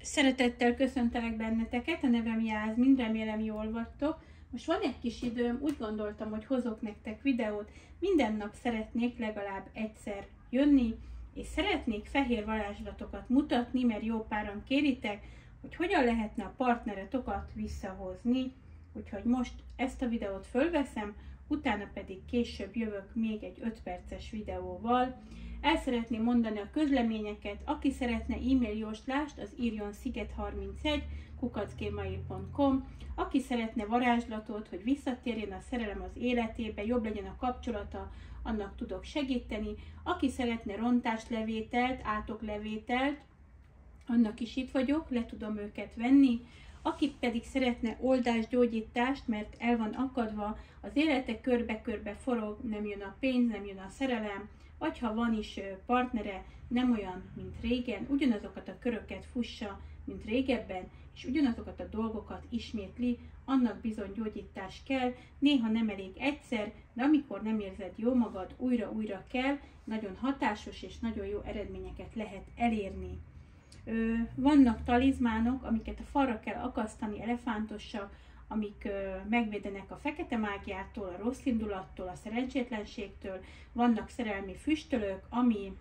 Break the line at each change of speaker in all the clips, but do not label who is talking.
Szeretettel köszöntelek benneteket, a nevem Jászmin, remélem jól vagytok. Most van egy kis időm, úgy gondoltam, hogy hozok nektek videót. Minden nap szeretnék legalább egyszer jönni, és szeretnék fehér varázslatokat mutatni, mert jó páran kéritek, hogy hogyan lehetne a partneretokat visszahozni. Úgyhogy most ezt a videót fölveszem, utána pedig később jövök még egy 5 perces videóval. El szeretném mondani a közleményeket, aki szeretne e-mail jóslást, az írjon sziget31 kukacgmail.com, aki szeretne varázslatot, hogy visszatérjen a szerelem az életébe, jobb legyen a kapcsolata, annak tudok segíteni. Aki szeretne rontáslevételt, átoklevételt, annak is itt vagyok, le tudom őket venni. Aki pedig szeretne oldásgyógyítást, mert el van akadva, az élete körbe-körbe forog, nem jön a pénz, nem jön a szerelem, vagy ha van is partnere, nem olyan, mint régen, ugyanazokat a köröket fussa, mint régebben, és ugyanazokat a dolgokat ismétli, annak bizony gyógyítás kell, néha nem elég egyszer, de amikor nem érzed jó magad, újra-újra kell, nagyon hatásos és nagyon jó eredményeket lehet elérni. Vannak talizmánok, amiket a falra kell akasztani, elefántosak, amik megvédenek a fekete mágiától, a rossz indulattól, a szerencsétlenségtől. Vannak szerelmi füstölők, ami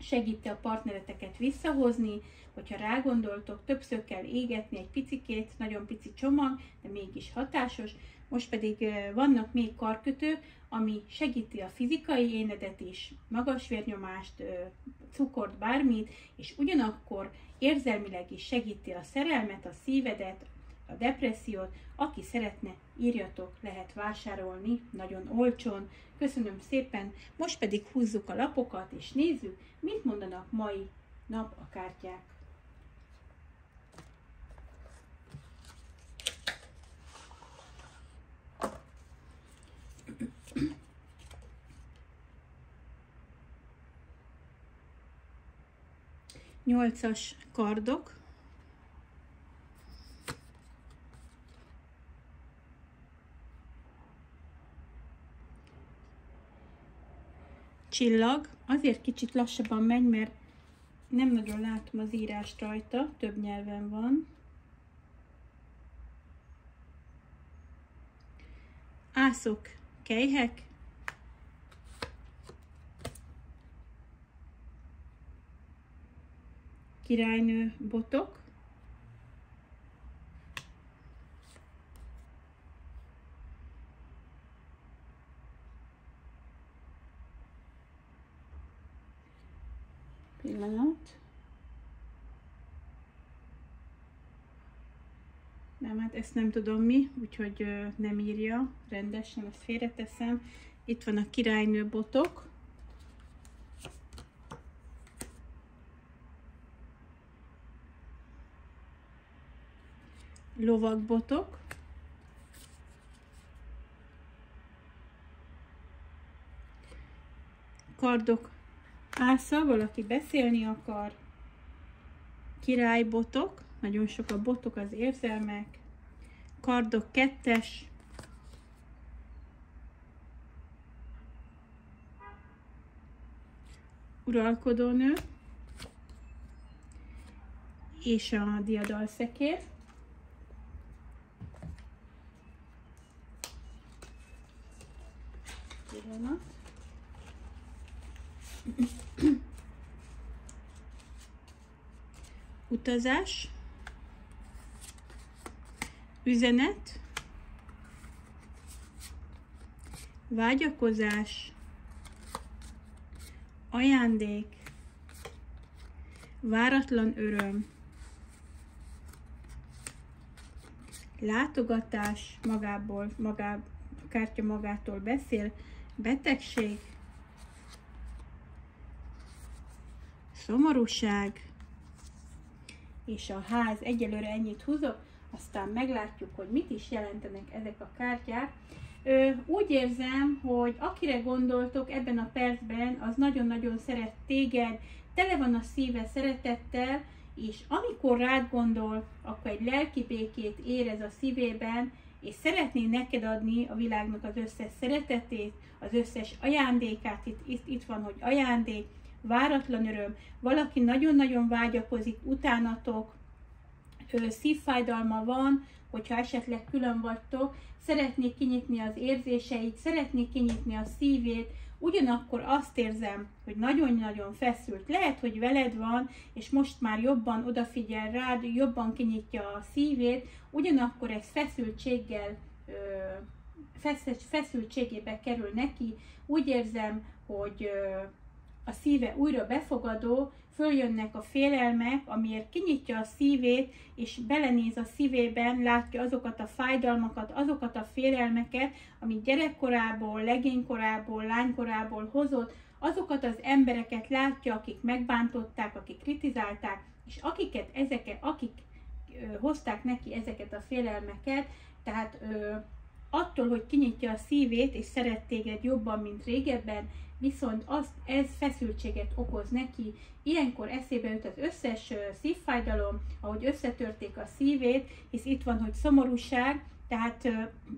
segíti a partnereteket visszahozni, hogyha rágondoltok, többször kell égetni egy picikét, nagyon pici csomag, de mégis hatásos. Most pedig vannak még karkötők, ami segíti a fizikai énedet is, magas vérnyomást, cukort, bármit, és ugyanakkor érzelmileg is segíti a szerelmet, a szívedet, a depressziót. Aki szeretne, írjatok, lehet vásárolni nagyon olcsón. Köszönöm szépen, most pedig húzzuk a lapokat, és nézzük, mit mondanak mai nap a kártyák. Nyolcas kardok, csillag. Azért kicsit lassabban megy, mert nem nagyon látom az írást rajta, több nyelven van. Ászok, kejhek. Királynő botok. Pillanat. Nem, hát ezt nem tudom mi, úgyhogy nem írja rendesen, ezt félreteszem. Itt van a királynő botok. Lovagbotok. Kardok Ásza, valaki beszélni akar, királybotok, nagyon sok a botok, az érzelmek, kardok kettes, uralkodónő, és a diadalszekér. Pillanat. Utazás, üzenet, vágyakozás, ajándék, váratlan öröm, látogatás magából, magá, a kártya magától beszél, betegség, szomorúság, és a ház egyelőre ennyit húzok, aztán meglátjuk, hogy mit is jelentenek ezek a kártyák. Úgy érzem, hogy akire gondoltok ebben a percben, az nagyon-nagyon szeret téged, tele van a szíve szeretettel, és amikor rád gondol, akkor egy lelki békét érez a szívében, és szeretné neked adni a világnak az összes szeretetét, az összes ajándékát, itt, itt, itt van, hogy ajándék, váratlan öröm, valaki nagyon-nagyon vágyakozik utánatok, szívfájdalma van, hogyha esetleg külön vagytok, szeretnék kinyitni az érzéseit, szeretnék kinyitni a szívét, ugyanakkor azt érzem, hogy nagyon-nagyon feszült. Lehet, hogy veled van, és most már jobban odafigyel rád, jobban kinyitja a szívét, ugyanakkor ez feszültséggel feszültségébe kerül neki. Úgy érzem, hogy a szíve újra befogadó, följönnek a félelmek, amiért kinyitja a szívét, és belenéz a szívében, látja azokat a fájdalmakat, azokat a félelmeket, amit gyerekkorából, legénykorából, lánykorából hozott, azokat az embereket látja, akik megbántották, akik kritizálták, és akiket ezeket, akik ö, hozták neki ezeket a félelmeket, tehát ö, attól, hogy kinyitja a szívét, és szeret téged jobban, mint régebben, viszont az, ez feszültséget okoz neki. Ilyenkor eszébe jut az összes szívfájdalom, ahogy összetörték a szívét, hisz itt van, hogy szomorúság, tehát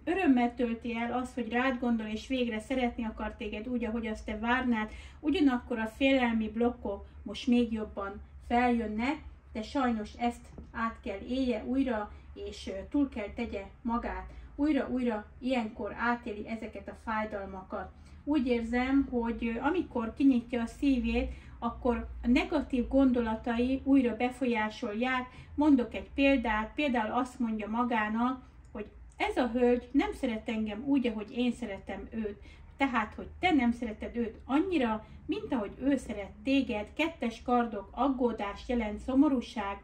örömmel tölti el az, hogy rád gondol, és végre szeretni akar téged úgy, ahogy azt te várnád, ugyanakkor a félelmi blokkok most még jobban feljönnek, de sajnos ezt át kell élje újra, és túl kell tegye magát. Újra-újra ilyenkor átéli ezeket a fájdalmakat úgy érzem, hogy amikor kinyitja a szívét, akkor a negatív gondolatai újra befolyásolják. Mondok egy példát, például azt mondja magának, hogy ez a hölgy nem szeret engem úgy, ahogy én szeretem őt. Tehát, hogy te nem szereted őt annyira, mint ahogy ő szeret téged, kettes kardok, aggódás jelent, szomorúság,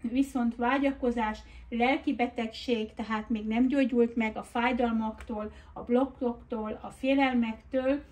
viszont vágyakozás, lelki betegség, tehát még nem gyógyult meg a fájdalmaktól, a blokkoktól, a félelmektől,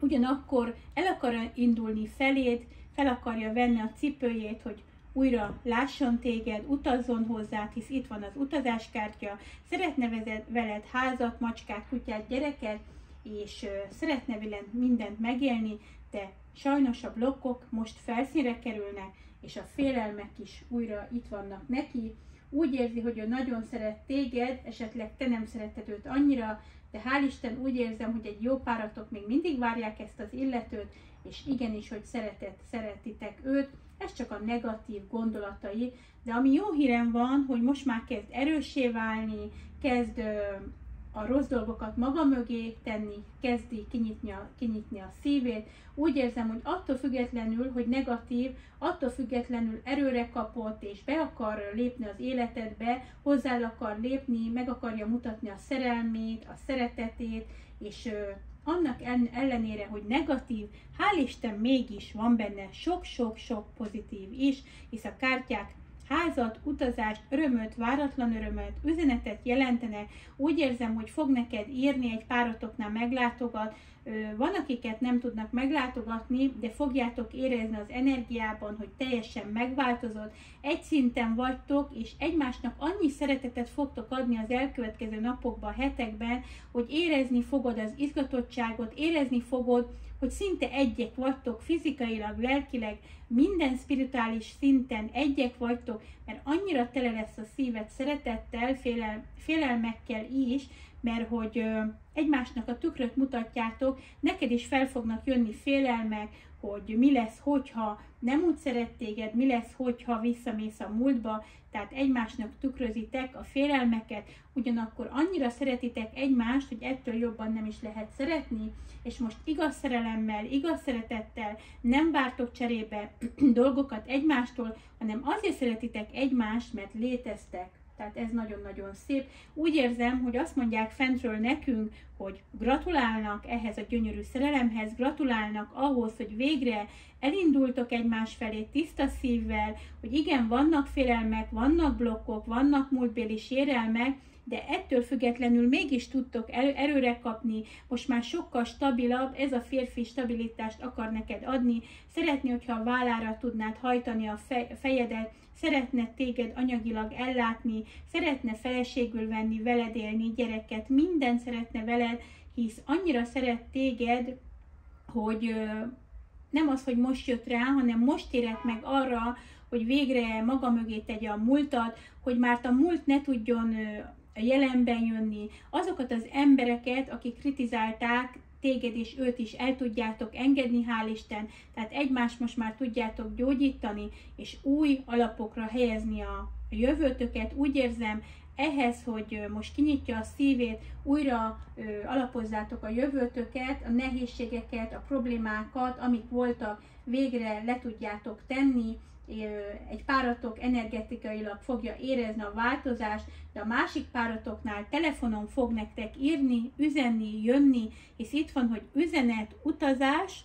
ugyanakkor el akar indulni feléd, fel akarja venni a cipőjét, hogy újra lásson téged, utazzon hozzá, hisz itt van az utazáskártya, szeretne veled házat, macskát, kutyát, gyereket, és szeretne veled mindent megélni, de sajnos a blokkok most felszínre kerülnek, és a félelmek is újra itt vannak neki. Úgy érzi, hogy ő nagyon szeret téged, esetleg te nem szereted őt annyira, de hál' Isten úgy érzem, hogy egy jó páratok még mindig várják ezt az illetőt, és igenis, hogy szeretet, szeretitek őt, ez csak a negatív gondolatai, de ami jó hírem van, hogy most már kezd erősé válni, kezd a rossz dolgokat maga mögé tenni, kezdi kinyitni a, kinyitni a szívét. Úgy érzem, hogy attól függetlenül, hogy negatív, attól függetlenül erőre kapott, és be akar lépni az életedbe, hozzá akar lépni, meg akarja mutatni a szerelmét, a szeretetét, és ö, annak ellenére, hogy negatív, hál' Isten mégis van benne sok-sok-sok pozitív is, hisz a kártyák házat, utazást, örömöt, váratlan örömöt, üzenetet jelentene, úgy érzem, hogy fog neked írni, egy páratoknál meglátogat, van, akiket nem tudnak meglátogatni, de fogjátok érezni az energiában, hogy teljesen megváltozott, egy szinten vagytok, és egymásnak annyi szeretetet fogtok adni az elkövetkező napokban, hetekben, hogy érezni fogod az izgatottságot, érezni fogod, hogy szinte egyek vagytok fizikailag, lelkileg, minden spirituális szinten egyek vagytok, mert annyira tele lesz a szíved szeretettel, félel, félelmekkel is, mert hogy egymásnak a tükröt mutatjátok, neked is fel fognak jönni félelmek, hogy mi lesz, hogyha nem úgy szeret téged, mi lesz, hogyha visszamész a múltba, tehát egymásnak tükrözitek a félelmeket, ugyanakkor annyira szeretitek egymást, hogy ettől jobban nem is lehet szeretni, és most igaz szerelemmel, igaz szeretettel nem vártok cserébe dolgokat egymástól, hanem azért szeretitek egymást, mert léteztek. Tehát ez nagyon-nagyon szép. Úgy érzem, hogy azt mondják fentről nekünk, hogy gratulálnak ehhez a gyönyörű szerelemhez, gratulálnak ahhoz, hogy végre elindultok egymás felé tiszta szívvel, hogy igen, vannak félelmek, vannak blokkok, vannak múltbéli sérelmek, de ettől függetlenül mégis tudtok erőre kapni, most már sokkal stabilabb, ez a férfi stabilitást akar neked adni, szeretni, hogyha a vállára tudnád hajtani a fejedet, szeretne téged anyagilag ellátni, szeretne feleségül venni, veled élni, gyereket, minden szeretne veled, hisz annyira szeret téged, hogy nem az, hogy most jött rá, hanem most érett meg arra, hogy végre maga mögé tegye a múltat, hogy már a múlt ne tudjon jelenben jönni, azokat az embereket, akik kritizálták téged és őt is el tudjátok engedni, hál' Isten, tehát egymást most már tudjátok gyógyítani, és új alapokra helyezni a jövőtöket. Úgy érzem, ehhez, hogy most kinyitja a szívét, újra ö, alapozzátok a jövőtöket, a nehézségeket, a problémákat, amik voltak, végre le tudjátok tenni, egy páratok energetikailag fogja érezni a változást, de a másik páratoknál telefonon fog nektek írni, üzenni, jönni, és itt van, hogy üzenet, utazás,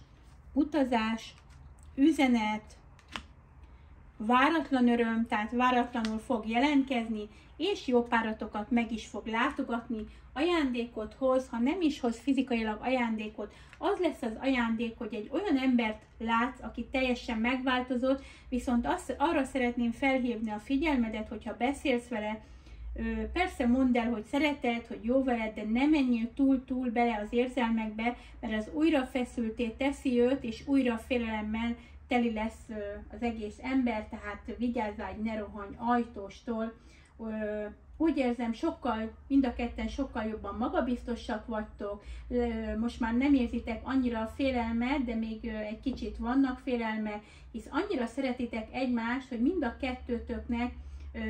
utazás, üzenet, váratlan öröm, tehát váratlanul fog jelentkezni, és jó páratokat meg is fog látogatni, ajándékot hoz, ha nem is hoz fizikailag ajándékot, az lesz az ajándék, hogy egy olyan embert látsz, aki teljesen megváltozott, viszont azt, arra szeretném felhívni a figyelmedet, hogyha beszélsz vele, Persze mondd el, hogy szereted, hogy jó veled, de nem menjél túl-túl bele az érzelmekbe, mert az újra feszülté teszi őt, és újra félelemmel teli lesz az egész ember, tehát vigyázzál, hogy ne rohanj ajtóstól. Úgy érzem, sokkal, mind a ketten sokkal jobban magabiztosak vagytok, most már nem érzitek annyira a félelmet, de még egy kicsit vannak félelmek, hisz annyira szeretitek egymást, hogy mind a kettőtöknek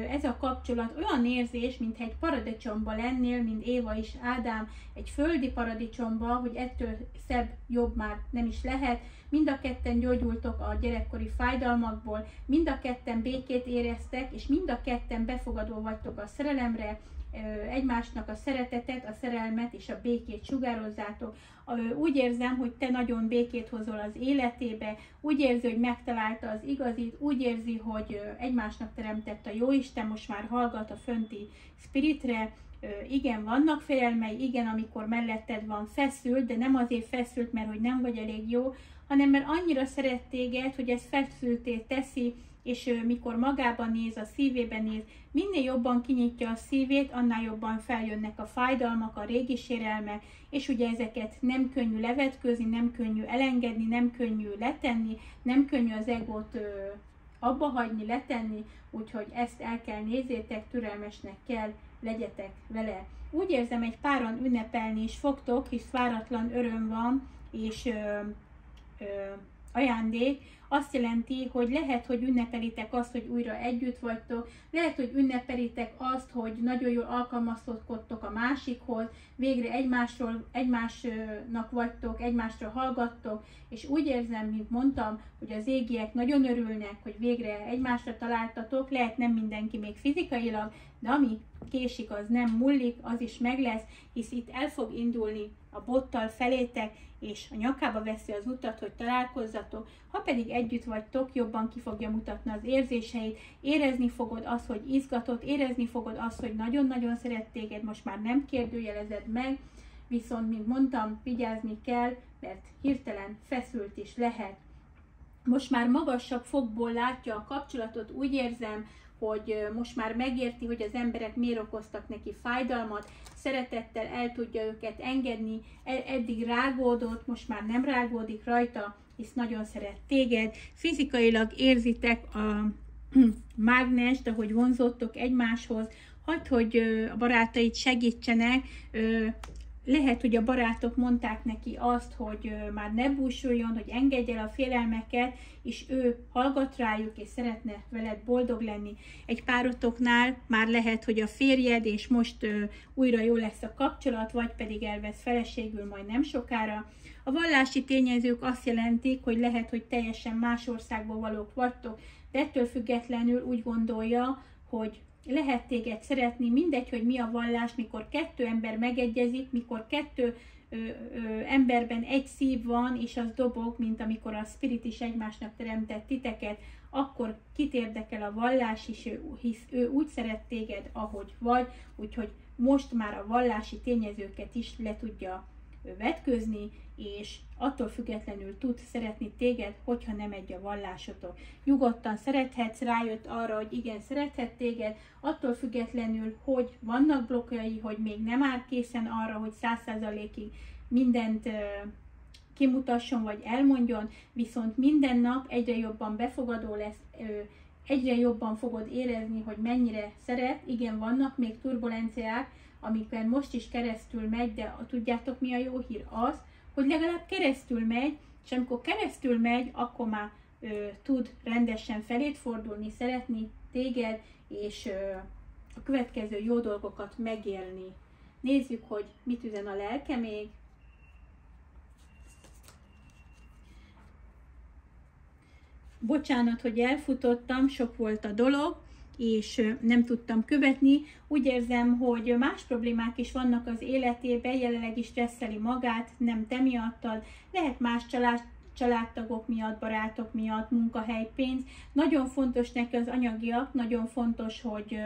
ez a kapcsolat olyan érzés, mintha egy paradicsomba lennél, mint Éva és Ádám, egy földi paradicsomba, hogy ettől szebb, jobb már nem is lehet. Mind a ketten gyógyultok a gyerekkori fájdalmakból, mind a ketten békét éreztek, és mind a ketten befogadó vagytok a szerelemre, egymásnak a szeretetet, a szerelmet és a békét sugározzátok. Úgy érzem, hogy te nagyon békét hozol az életébe, úgy érzi, hogy megtalálta az igazit, úgy érzi, hogy egymásnak teremtett a Jóisten, most már hallgat a fönti spiritre, igen, vannak félelmei, igen, amikor melletted van feszült, de nem azért feszült, mert hogy nem vagy elég jó, hanem mert annyira szeret téged, hogy ez feszülté teszi, és mikor magában néz, a szívében néz, minél jobban kinyitja a szívét, annál jobban feljönnek a fájdalmak, a régi sérelmek, és ugye ezeket nem könnyű levetkőzni, nem könnyű elengedni, nem könnyű letenni, nem könnyű az egót ö, abba hagyni, letenni, úgyhogy ezt el kell nézzétek, türelmesnek kell, legyetek vele. Úgy érzem, egy páran ünnepelni is fogtok, hisz váratlan öröm van, és ö, ö, ajándék, azt jelenti, hogy lehet, hogy ünnepelitek azt, hogy újra együtt vagytok, lehet, hogy ünnepelitek azt, hogy nagyon jól alkalmazkodtok a másikhoz, végre egymásról, egymásnak vagytok, egymásra hallgattok, és úgy érzem, mint mondtam, hogy az égiek nagyon örülnek, hogy végre egymásra találtatok, lehet nem mindenki még fizikailag, de ami késik, az nem mullik, az is meg lesz, hisz itt el fog indulni a bottal felétek, és a nyakába veszi az utat, hogy találkozzatok, ha pedig együtt vagytok, jobban ki fogja mutatni az érzéseit, érezni fogod azt, hogy izgatott, érezni fogod azt, hogy nagyon-nagyon szeret téged, most már nem kérdőjelezed meg, viszont, mint mondtam, vigyázni kell, mert hirtelen feszült is lehet. Most már magasabb fokból látja a kapcsolatot, úgy érzem, hogy most már megérti, hogy az emberek miért okoztak neki fájdalmat, szeretettel el tudja őket engedni, e, eddig rágódott, most már nem rágódik rajta, hisz nagyon szeret téged, fizikailag érzitek a mágnest, ahogy vonzottok egymáshoz, hagyd, hogy a barátait segítsenek, lehet, hogy a barátok mondták neki azt, hogy már ne búsuljon, hogy engedje el a félelmeket, és ő hallgat rájuk, és szeretne veled boldog lenni. Egy párotoknál már lehet, hogy a férjed, és most újra jó lesz a kapcsolat, vagy pedig elvesz feleségül majd nem sokára. A vallási tényezők azt jelentik, hogy lehet, hogy teljesen más országból valók vagytok, de ettől függetlenül úgy gondolja, hogy lehet téged szeretni, mindegy, hogy mi a vallás, mikor kettő ember megegyezik, mikor kettő ö, ö, emberben egy szív van, és az dobog, mint amikor a spirit is egymásnak teremtett titeket, akkor kit érdekel a vallás, és ő, hisz ő úgy szeret téged, ahogy vagy, úgyhogy most már a vallási tényezőket is le tudja vetközni, és attól függetlenül tud szeretni téged, hogyha nem egy a vallásotok. Nyugodtan szerethetsz, rájött arra, hogy igen, szerethet téged, attól függetlenül, hogy vannak blokkjai, hogy még nem áll készen arra, hogy száz százalékig mindent kimutasson vagy elmondjon, viszont minden nap egyre jobban befogadó lesz, egyre jobban fogod érezni, hogy mennyire szeret. Igen, vannak még turbulenciák, amikben most is keresztül megy, de tudjátok mi a jó hír? Az, hogy legalább keresztül megy, és amikor keresztül megy, akkor már ö, tud rendesen felét fordulni, szeretni téged, és ö, a következő jó dolgokat megélni. Nézzük, hogy mit üzen a lelke még. Bocsánat, hogy elfutottam, sok volt a dolog, és nem tudtam követni. Úgy érzem, hogy más problémák is vannak az életében, jelenleg is stresszeli magát, nem te miattad, lehet más család, családtagok miatt, barátok miatt, munkahely, pénz. Nagyon fontos neki az anyagiak, nagyon fontos, hogy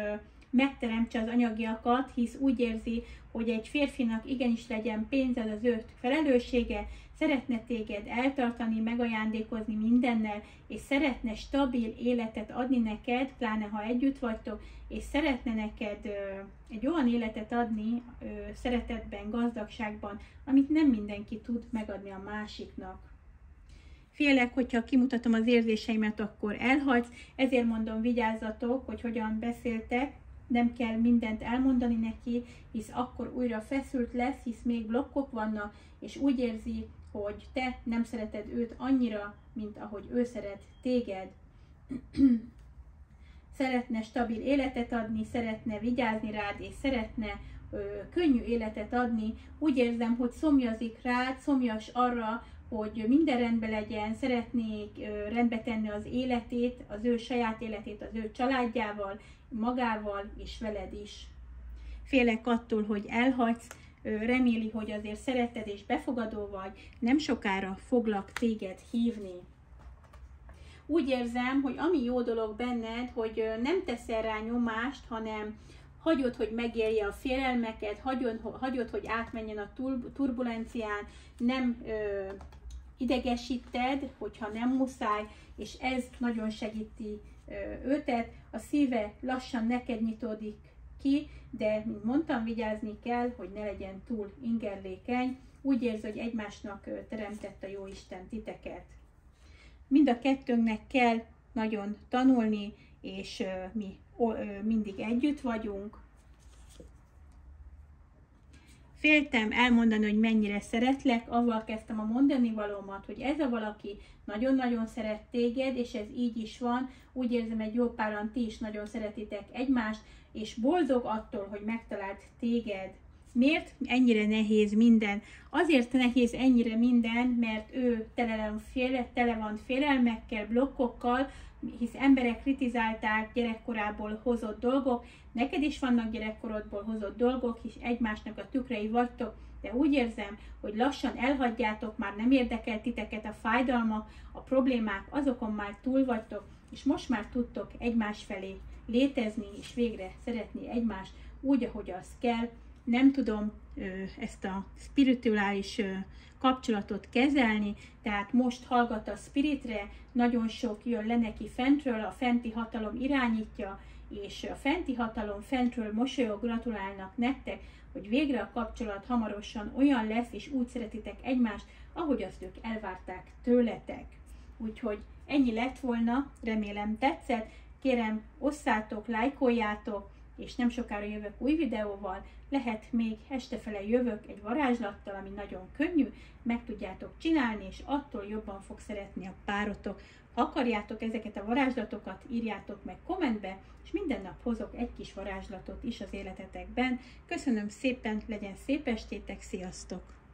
megteremtse az anyagiakat, hisz úgy érzi, hogy egy férfinak igenis legyen pénz, ez az ő felelőssége, szeretne téged eltartani, megajándékozni mindennel, és szeretne stabil életet adni neked, pláne ha együtt vagytok, és szeretne neked ö, egy olyan életet adni ö, szeretetben, gazdagságban, amit nem mindenki tud megadni a másiknak. Félek, hogyha kimutatom az érzéseimet, akkor elhagysz, ezért mondom, vigyázzatok, hogy hogyan beszéltek, nem kell mindent elmondani neki, hisz akkor újra feszült lesz, hisz még blokkok vannak, és úgy érzi, hogy te nem szereted őt annyira, mint ahogy ő szeret téged. szeretne stabil életet adni, szeretne vigyázni rád, és szeretne ö, könnyű életet adni. Úgy érzem, hogy szomjazik rád, szomjas arra, hogy minden rendben legyen, szeretnék rendbe tenni az életét, az ő saját életét, az ő családjával, magával és veled is. Félek attól, hogy elhagysz, reméli, hogy azért szereted és befogadó vagy, nem sokára foglak téged hívni. Úgy érzem, hogy ami jó dolog benned, hogy nem teszel rá nyomást, hanem hagyod, hogy megélje a félelmeket, hagyod, hagyod hogy átmenjen a turbulencián, nem ö, idegesíted, hogyha nem muszáj, és ez nagyon segíti ö, őtet. A szíve lassan neked nyitódik ki, de, mint mondtam, vigyázni kell, hogy ne legyen túl ingerlékeny. Úgy érzi, hogy egymásnak teremtett a Jóisten titeket. Mind a kettőnknek kell nagyon tanulni, és mi mindig együtt vagyunk. Féltem elmondani, hogy mennyire szeretlek, avval kezdtem a mondani valómat, hogy ez a valaki nagyon-nagyon szeret téged, és ez így is van. Úgy érzem, egy jó páran ti is nagyon szeretitek egymást, és boldog attól, hogy megtalált téged. Miért ennyire nehéz minden? Azért nehéz ennyire minden, mert ő tele van, féle, tele van félelmekkel, blokkokkal, hisz emberek kritizálták gyerekkorából hozott dolgok, neked is vannak gyerekkorodból hozott dolgok, és egymásnak a tükrei vagytok, de úgy érzem, hogy lassan elhagyjátok, már nem érdekel titeket a fájdalmak, a problémák, azokon már túl vagytok, és most már tudtok egymás felé létezni, és végre szeretni egymást úgy, ahogy az kell. Nem tudom ezt a spirituális kapcsolatot kezelni, tehát most hallgat a spiritre, nagyon sok jön le neki fentről, a fenti hatalom irányítja, és a fenti hatalom fentről mosolyog, gratulálnak nektek, hogy végre a kapcsolat hamarosan olyan lesz, és úgy szeretitek egymást, ahogy azt ők elvárták tőletek. Úgyhogy ennyi lett volna, remélem tetszett, kérem osszátok, lájkoljátok, és nem sokára jövök új videóval, lehet még estefele jövök egy varázslattal, ami nagyon könnyű, meg tudjátok csinálni, és attól jobban fog szeretni a párotok. Ha akarjátok ezeket a varázslatokat, írjátok meg kommentbe, és minden nap hozok egy kis varázslatot is az életetekben. Köszönöm szépen, legyen szép estétek, sziasztok!